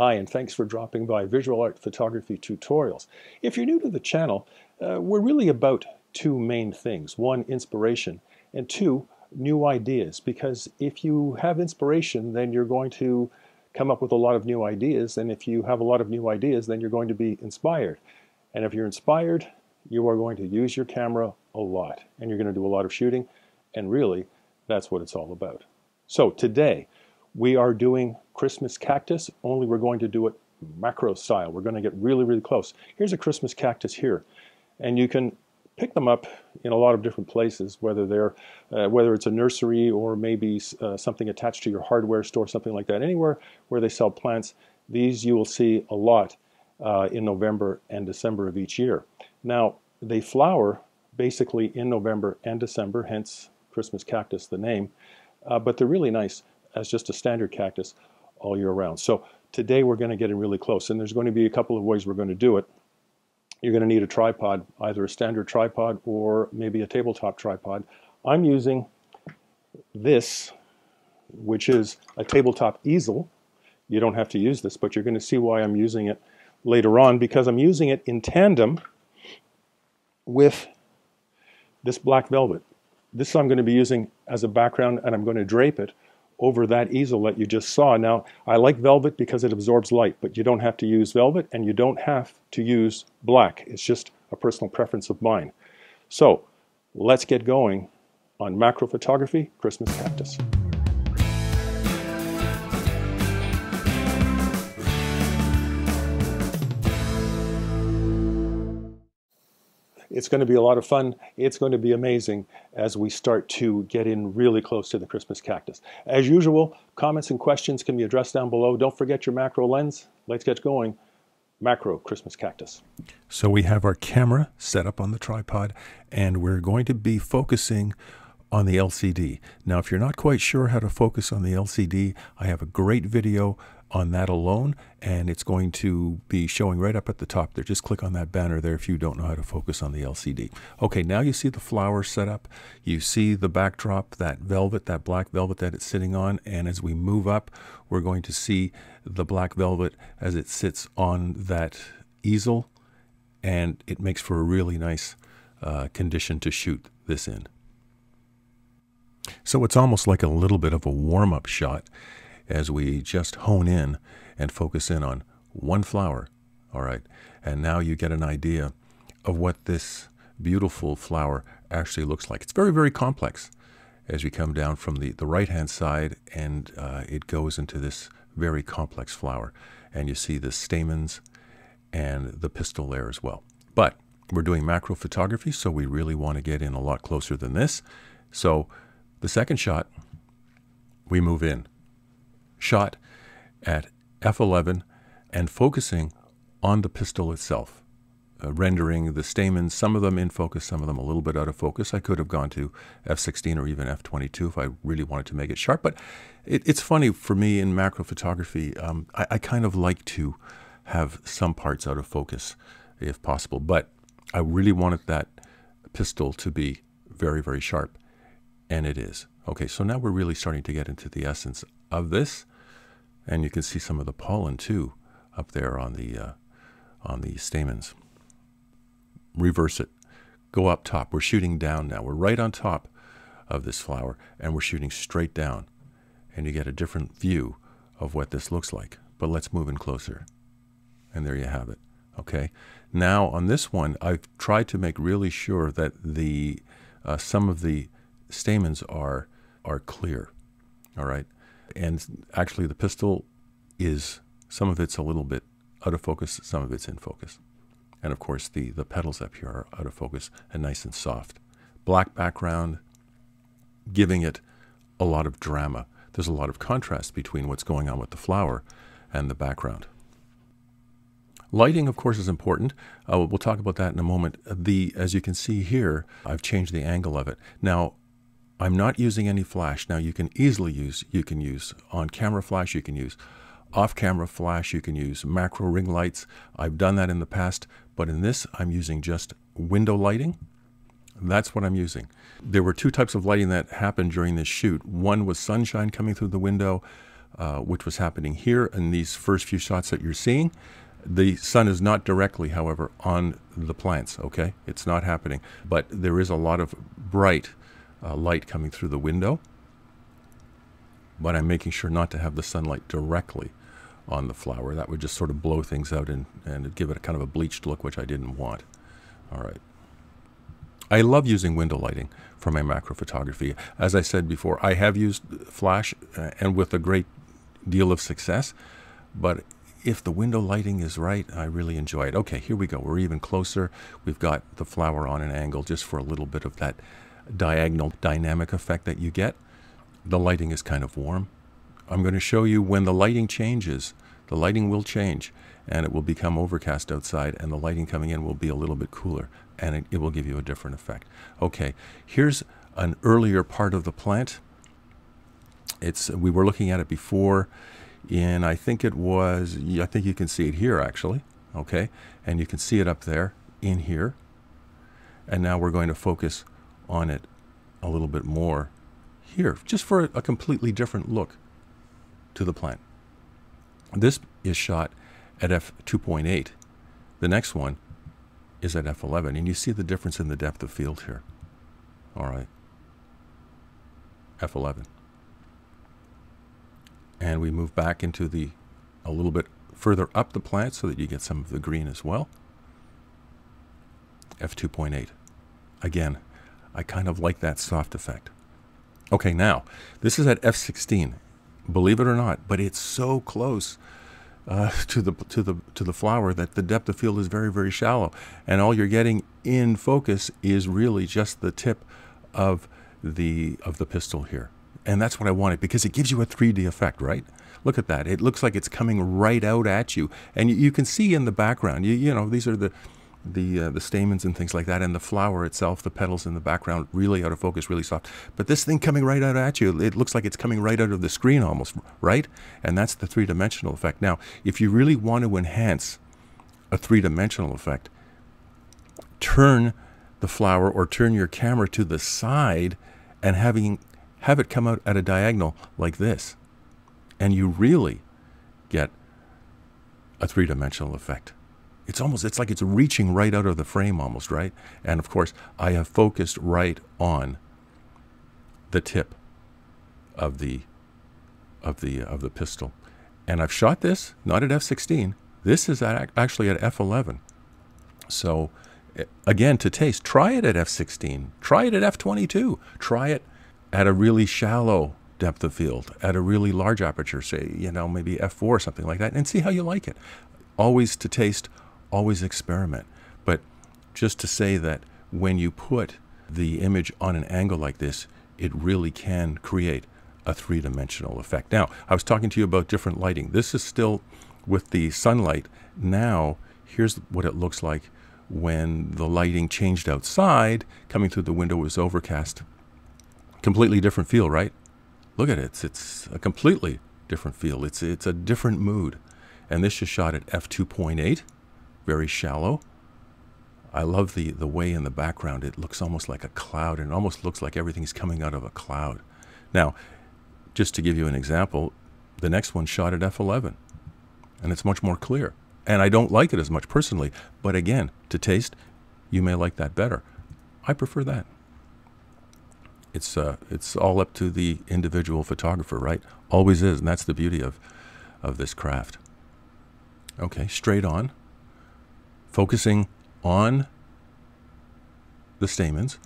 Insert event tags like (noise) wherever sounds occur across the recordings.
Hi, and thanks for dropping by Visual Art Photography Tutorials. If you're new to the channel, uh, we're really about two main things. One, inspiration, and two, new ideas. Because if you have inspiration, then you're going to come up with a lot of new ideas. And if you have a lot of new ideas, then you're going to be inspired. And if you're inspired, you are going to use your camera a lot. And you're going to do a lot of shooting. And really, that's what it's all about. So today, we are doing Christmas cactus, only we're going to do it macro style. We're going to get really, really close. Here's a Christmas cactus here. And you can pick them up in a lot of different places, whether they're uh, whether it's a nursery or maybe uh, something attached to your hardware store, something like that. Anywhere where they sell plants, these you will see a lot uh, in November and December of each year. Now they flower basically in November and December, hence Christmas cactus, the name. Uh, but they're really nice as just a standard cactus all year round. So today we're going to get in really close, and there's going to be a couple of ways we're going to do it. You're going to need a tripod, either a standard tripod or maybe a tabletop tripod. I'm using this, which is a tabletop easel. You don't have to use this, but you're going to see why I'm using it later on because I'm using it in tandem with this black velvet. This I'm going to be using as a background and I'm going to drape it over that easel that you just saw. Now, I like velvet because it absorbs light, but you don't have to use velvet and you don't have to use black. It's just a personal preference of mine. So, let's get going on macro photography, Christmas cactus. It's going to be a lot of fun. It's going to be amazing as we start to get in really close to the Christmas cactus. As usual, comments and questions can be addressed down below. Don't forget your macro lens. Let's get going. Macro Christmas cactus. So we have our camera set up on the tripod and we're going to be focusing on the LCD. Now, if you're not quite sure how to focus on the LCD, I have a great video on that alone, and it's going to be showing right up at the top there. Just click on that banner there if you don't know how to focus on the LCD. Okay, now you see the flower set up. You see the backdrop, that velvet, that black velvet that it's sitting on, and as we move up, we're going to see the black velvet as it sits on that easel, and it makes for a really nice uh, condition to shoot this in. So it's almost like a little bit of a warm-up shot as we just hone in and focus in on one flower. All right. And now you get an idea of what this beautiful flower actually looks like. It's very, very complex as we come down from the, the right hand side and uh, it goes into this very complex flower. And you see the stamens and the pistil there as well. But we're doing macro photography, so we really want to get in a lot closer than this. So the second shot, we move in shot at f11 and focusing on the pistil itself, uh, rendering the stamens, some of them in focus, some of them a little bit out of focus. I could have gone to f16 or even f22 if I really wanted to make it sharp. But it, it's funny for me in macro photography, um, I, I kind of like to have some parts out of focus if possible. But I really wanted that pistil to be very, very sharp. And it is. Okay, so now we're really starting to get into the essence of this. And you can see some of the pollen too up there on the, uh, on the stamens. Reverse it. Go up top. We're shooting down now. We're right on top of this flower and we're shooting straight down. And you get a different view of what this looks like. But let's move in closer. And there you have it. Okay. Now on this one, I've tried to make really sure that the uh, some of the stamens are are clear. All right. And actually, the pistil is some of it's a little bit out of focus, some of it's in focus. And of course, the, the petals up here are out of focus and nice and soft. Black background, giving it a lot of drama. There's a lot of contrast between what's going on with the flower and the background. Lighting, of course, is important. Uh, we'll talk about that in a moment. The, as you can see here, I've changed the angle of it. Now, I'm not using any flash. Now you can easily use, you can use on camera flash, you can use off camera flash, you can use macro ring lights. I've done that in the past, but in this I'm using just window lighting. That's what I'm using. There were two types of lighting that happened during this shoot. One was sunshine coming through the window, uh, which was happening here in these first few shots that you're seeing. The sun is not directly, however, on the plants, okay? It's not happening. But there is a lot of bright uh, light coming through the window. But I'm making sure not to have the sunlight directly on the flower. That would just sort of blow things out and, and give it a kind of a bleached look, which I didn't want. All right. I love using window lighting for my macro photography. As I said before, I have used flash uh, and with a great deal of success, but if the window lighting is right, I really enjoy it. Okay, here we go. We're even closer. We've got the flower on an angle just for a little bit of that diagonal dynamic effect that you get. The lighting is kind of warm. I'm going to show you when the lighting changes. The lighting will change and it will become overcast outside and the lighting coming in will be a little bit cooler and it, it will give you a different effect. Okay, here's an earlier part of the plant. It's we were looking at it before in I think it was I think you can see it here actually okay and you can see it up there in here and now we're going to focus on it a little bit more here just for a, completely different look to the plant. This is shot at f2.8 the next one is at f11 and you see the difference in the depth of field here. All right. F11 and we move back into the a little bit further up the plant so that you get some of the green as well. F2.8. Again, I kind of like that soft effect. Okay, now, this is at F16. Believe it or not, but it's so close uh, (laughs) to the to the to the flower that the depth of field is very very shallow, and all you're getting in focus is really just the tip of the of the pistil here. And that's what I wanted because it gives you a 3D effect, right? Look at that. It looks like it's coming right out at you. And you, you can see in the background, you, you know, these are the, the, uh, the stamens and things like that, and the flower itself, the petals in the background, really out of focus, really soft. But this thing coming right out at you, it looks like it's coming right out of the screen almost, right? And that's the three dimensional effect. Now, if you really want to enhance a three dimensional effect, turn the flower or turn your camera to the side and having have it come out at a diagonal like this. And you really get a three dimensional effect. It's almost, it's like it's reaching right out of the frame almost, right? And of course, I have focused right on the tip of the, of the, of the pistil. And I've shot this, not at f16. This is at, actually at f11. So eh, again, to taste, try it at f16. Try it at f22. Try it at a really shallow depth of field, at a really large aperture, say, you know, maybe f4 or something like that, and see how you like it. Always to taste, always experiment. But just to say that when you put the image on an angle like this, it really can create a three dimensional effect. Now, I was talking to you about different lighting. This is still with the sunlight. Now, here's what it looks like when the lighting changed outside. Coming through the window was overcast completely different feel, right? Look at it. It's, it's a completely different feel. It's, it's a different mood. And this is shot at f2.8, very shallow. I love the, the way in the background it looks almost like a cloud and almost looks like everything's coming out of a cloud. Now, just to give you an example, the next one shot at f11 and it's much more clear. And I don't like it as much personally, but again, to taste, you may like that better. I prefer that it's uh, it's all up to the individual photographer, right? Always is, and that's the beauty of of this craft. Okay, straight on, focusing on the stamens,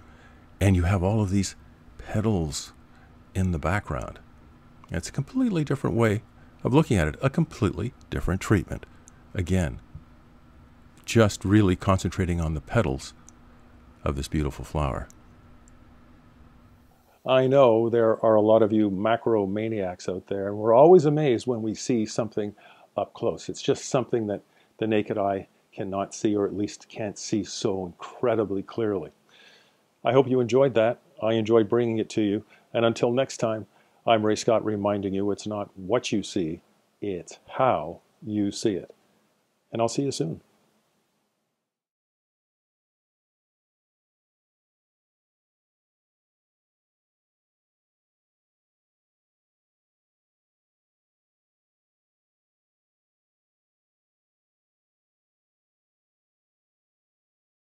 and you have all of these petals in the background. It's a completely different way of looking at it, a completely different treatment. Again, just really concentrating on the petals of this beautiful flower. I know there are a lot of you macro maniacs out there, and we're always amazed when we see something up close. It's just something that the naked eye cannot see, or at least can't see so incredibly clearly. I hope you enjoyed that. I enjoyed bringing it to you. And until next time, I'm Ray Scott reminding you it's not what you see, it's how you see it. And I'll see you soon.